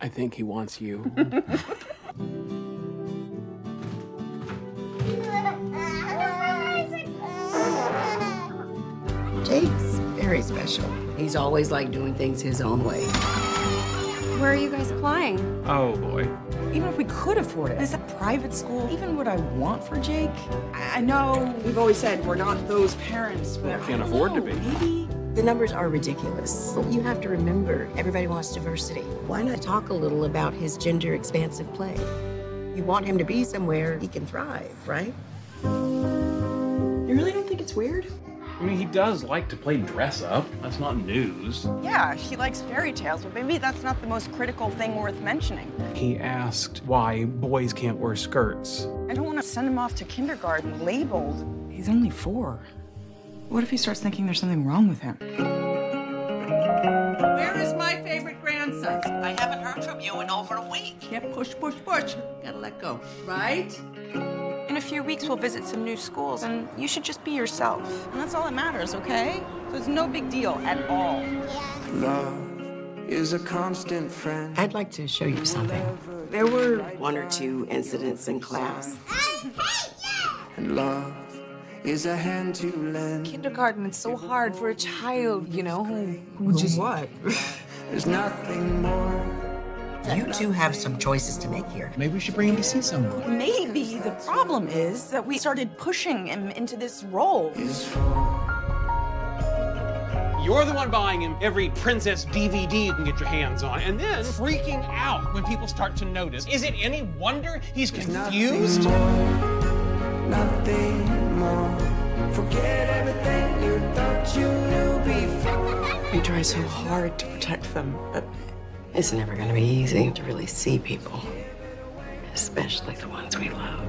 I think he wants you. Jake's very special. He's always like doing things his own way. Where are you guys applying? oh boy. Even if we could afford it, is a private school even what I want for Jake? I I know we've always said we're not those parents, but Well, can't I don't afford to be. Maybe The numbers are ridiculous. You have to remember, everybody wants diversity. Why not talk a little about his gender expansive play? You want him to be somewhere he can thrive, right? you really don't think it's weird? I mean, he does like to play dress up. That's not news. Yeah, he likes fairy tales, but maybe that's not the most critical thing worth mentioning. He asked why boys can't wear skirts. I don't want to send him off to kindergarten labeled. He's only four. What if he starts thinking there's something wrong with him? Where is my favorite grandson? I haven't heard from you in over a week. Can't push, push, push. Gotta let go, right? In a few weeks, we'll visit some new schools, and you should just be yourself. And that's all that matters, okay? So it's no big deal at all. Love is a constant friend. I'd like to show you something. There were one or two incidents in class. I hate you! And love is a hand to lend. kindergarten it's so hard for a child you know who, who just What? There's nothing more. You two have some choices to make here. Maybe we should bring him to see someone. Maybe the problem is that we started pushing him into this role. You're the one buying him every princess DVD you can get your hands on, and then freaking out when people start to notice. Is it any wonder he's confused? nothing more. Nothing more. Forget everything you thought you knew before. we try so hard to protect them but It's never going to be easy to really see people, especially the ones we love.